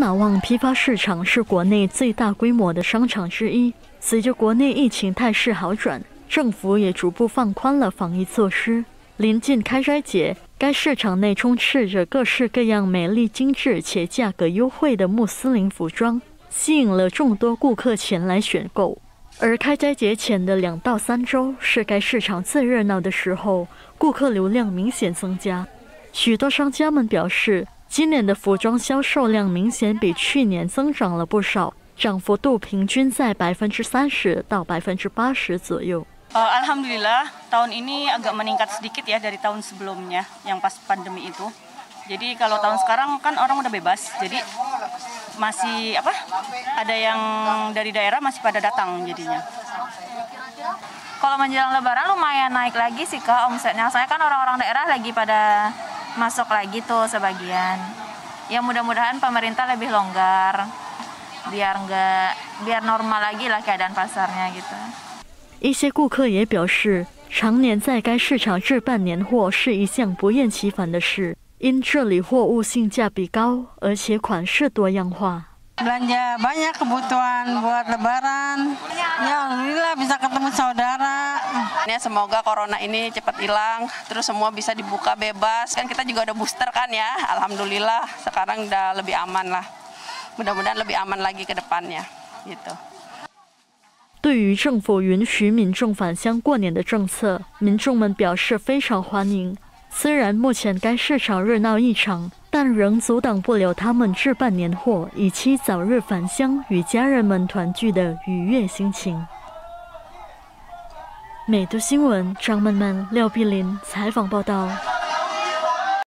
马旺批发市场是国内最大规模的商场之一。随着国内疫情态势好转，政府也逐步放宽了防疫措施。临近开斋节，该市场内充斥着各式各样美丽精致且价格优惠的穆斯林服装，吸引了众多顾客前来选购。而开斋节前的两到三周是该市场最热闹的时候，顾客流量明显增加。许多商家们表示，今年的服装销售量明显比去年增长了不少，涨幅度平均在百分之三十到百分之八十左右。Alhamdulillah tahun ini agak meningkat sedikit ya dari tahun sebelumnya yang pas pandemi itu. Jadi kalau tahun sekarang kan orang udah bebas, jadi masih apa? Ada yang dari daerah masih pada datang jadinya. Kalau menjelang Lebaran lumayan naik lagi sih kak omsetnya. Saya kan orang-orang daerah lagi pada masuk lagi tuh sebagian. Ya mudah-mudahan pemerintah lebih longgar biar nggak biar normal lagi lah keadaan pasarnya gitu. 一些顾客也表示，常年在该市场置办年货是一项不厌其烦的事，因这里货物性价比高，而且款式多样化。Belanja banyak kebutuhan buat Lebaran. Ya alhamdulillah bisa ketemu saudara. Ya semoga corona ini cepat hilang, terus semua bisa dibuka bebas. Kan kita juga udah booster kan ya, alhamdulillah sekarang udah lebih aman lah. Mudah-mudahan lebih aman lagi ke depannya, gitu. 对于政府允许民众返乡过年的政策，民众们表示非常欢迎。虽然目前该市场热闹异常，但仍阻挡不了他们置办年货，以期早日返乡与家人们团聚的愉悦心情。美都新闻张曼曼、廖碧林采访报道。